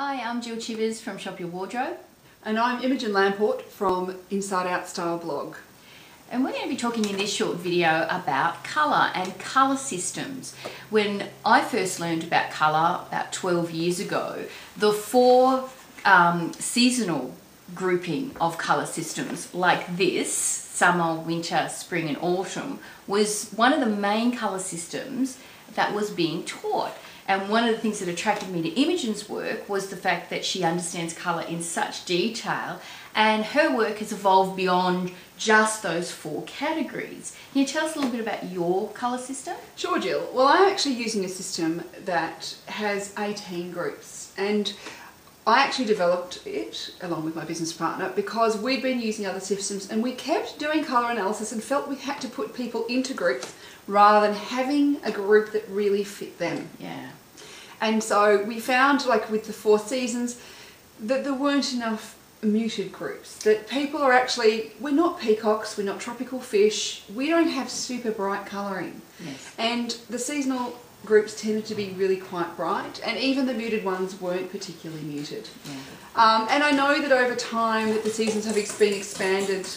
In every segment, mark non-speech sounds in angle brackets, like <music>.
Hi, I'm Jill Chivers from Shop Your Wardrobe. And I'm Imogen Lamport from Inside Out Style blog. And we're going to be talking in this short video about colour and colour systems. When I first learned about colour about 12 years ago, the four um, seasonal grouping of colour systems like this, summer, winter, spring and autumn, was one of the main colour systems that was being taught. And one of the things that attracted me to Imogen's work was the fact that she understands colour in such detail and her work has evolved beyond just those four categories. Can you tell us a little bit about your colour system? Sure, Jill. Well, I'm actually using a system that has 18 groups and I actually developed it along with my business partner because we'd been using other systems and we kept doing colour analysis and felt we had to put people into groups rather than having a group that really fit them. Yeah. And so we found, like with the four seasons, that there weren't enough muted groups. That people are actually, we're not peacocks, we're not tropical fish, we don't have super bright colouring. Yes. And the seasonal groups tended to be really quite bright, and even the muted ones weren't particularly muted. Yeah. Um, and I know that over time that the seasons have been expanded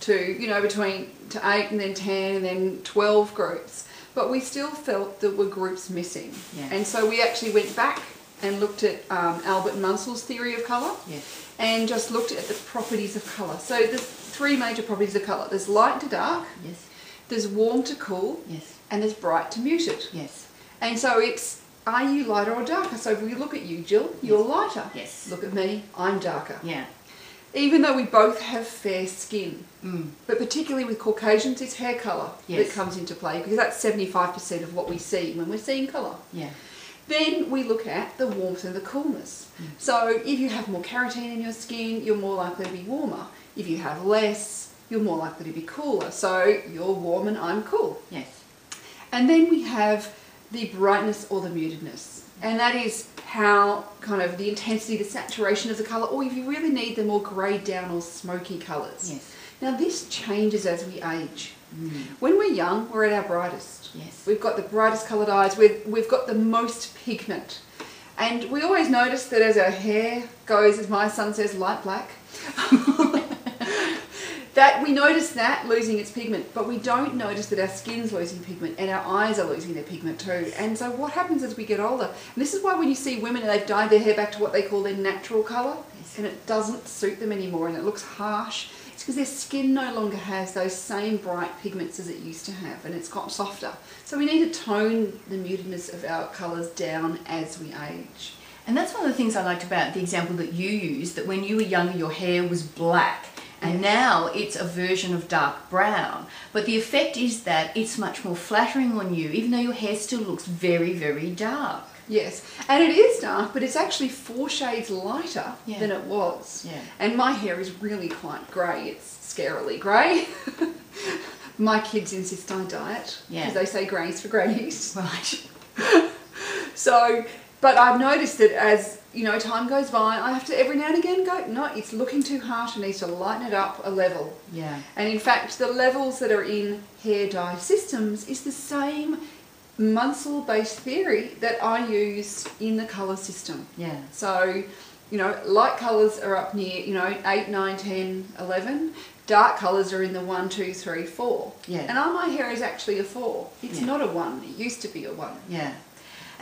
to, you know, between to 8 and then 10 and then 12 groups. But we still felt there were groups missing. Yeah. And so we actually went back and looked at um, Albert Munsell's theory of colour Yes. and just looked at the properties of colour. So there's three major properties of colour. There's light to dark, Yes. there's warm to cool, Yes. and there's bright to muted. Yes. And so it's, are you lighter or darker? So if we look at you, Jill, you're lighter. Yes. Look at me, I'm darker. Yeah. Even though we both have fair skin, Mm. but particularly with Caucasians, it's hair colour Yes. that comes into play because that's 75% of what we see when we're seeing colour. Yeah. Then we look at the warmth and the coolness. So if you have more carotene in your skin, you're more likely to be warmer. If you have less, you're more likely to be cooler. So you're warm and I'm cool. Yes. And then we have the brightness or the mutedness. And that is how kind of the intensity, the saturation of the colour, or if you really need the more greyed down or smoky colours. Yes. Now this changes as we age. Mm. When we're young, we're at our brightest. Yes. We've got the brightest coloured eyes, we've, we've got the most pigment. And we always notice that as our hair goes, as my son says, light black, <laughs> that we notice that losing its pigment, but we don't notice that our skin's losing pigment and our eyes are losing their pigment too. And so what happens as we get older, and this is why when you see women and they've dyed their hair back to what they call their natural colour, and it doesn't suit them anymore and it looks harsh, it's because their skin no longer has those same bright pigments as it used to have and it's got softer. So we need to tone the mutedness of our colours down as we age. And that's one of the things I liked about the example that you used, that when you were younger your hair was black and now it's a version of dark brown. But the effect is that it's much more flattering on you, even though your hair still looks very, very dark. Yes, and it is dark, but it's actually four shades lighter Yeah. than it was. Yeah. And my hair is really quite grey. It's scarily grey. <laughs> my kids insist I dye it Yeah. because they say grey's for greys. Right. <laughs> So, but I've noticed that as you know time goes by, I have to every now and again go, no, it's looking too harsh. I need to lighten it up a level. Yeah. And in fact, the levels that are in hair dye systems is the same Munsell-based theory that I use in the colour system. Yeah. So, you know, light colours are up near, you know, 8, 9, 10, 11. Dark colours are in the 1, 2, 3, 4. Yeah. And on my hair is actually a 4. It's Yeah. not a 1. It used to be a 1. Yeah.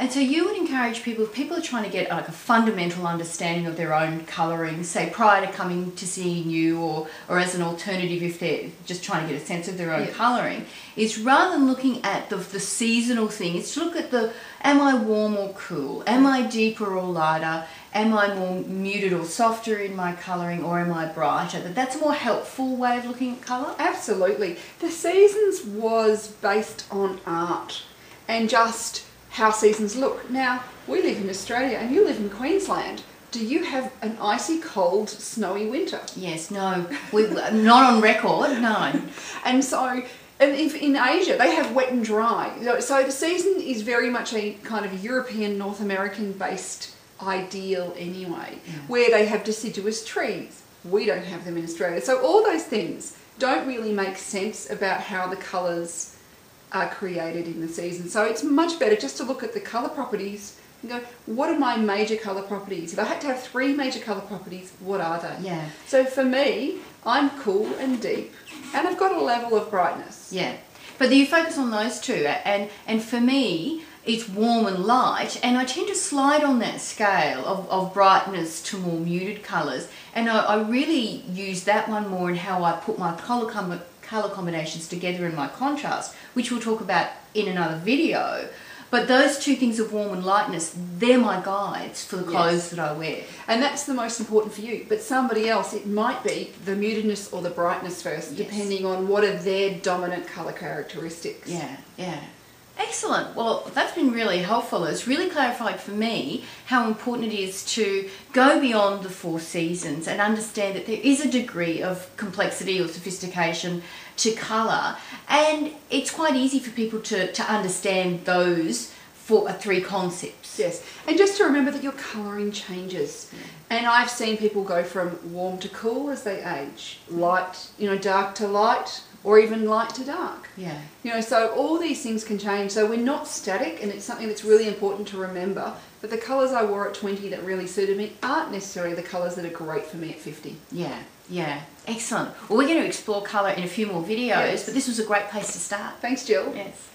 And so you would encourage people, if people are trying to get like a fundamental understanding of their own colouring, say prior to coming to seeing you or, or as an alternative if they're just trying to get a sense of their own Yeah. colouring, is rather than looking at the, the seasonal thing, it's to look at the, am I warm or cool? Am I deeper or lighter? Am I more muted or softer in my colouring or am I brighter? That That's a more helpful way of looking at colour. Absolutely. The seasons was based on art and just how seasons look. Now, we live in Australia and you live in Queensland. Do you have an icy cold, snowy winter? Yes, no, we, not on record, no. <laughs> And so, and if in Asia, they have wet and dry. So- So the season is very much a kind of European, North American based ideal anyway, where they have deciduous trees. We don't have them in Australia. So all those things don't really make sense about how the colours are created in the season. So it's much better just to look at the colour properties and go, what are my major colour properties? If I had to have three major colour properties, what are they? Yeah. So for me, I'm cool and deep, and I've got a level of brightness. Yeah. But you focus on those two, and and for me, it's warm and light, and I tend to slide on that scale of, of brightness to more muted colours, and I, I really use that one more in how I put my colour colour combinations together in my contrast, which we'll talk about in another video. But those two things of warm and lightness, they're my guides for the Yes. clothes that I wear. And that's the most important for you. But somebody else, it might be the mutedness or the brightness first, Yes. depending on what are their dominant colour characteristics. Yeah, yeah. Excellent. Well, that's been really helpful. It's really clarified for me how important it is to go beyond the four seasons and understand that there is a degree of complexity or sophistication to colour, and it's quite easy for people to, to understand those four, uh, three concepts. Yes, and just to remember that your colouring changes. And I've seen people go from warm to cool as they age, light, you know, dark to light, or even light to dark. Yeah. You know, so all these things can change. So we're not static, and it's something that's really important to remember. But the colours I wore at 20 that really suited me aren't necessarily the colours that are great for me at 50. Yeah, yeah. Excellent. Well, we're going to explore colour in a few more videos, Yes. but this was a great place to start. Thanks, Jill. Yes.